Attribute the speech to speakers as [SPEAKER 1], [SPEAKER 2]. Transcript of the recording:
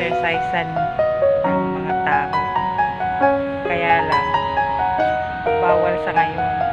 [SPEAKER 1] exercisean ng mga tao. Kaya lang, bawal sa ngayon.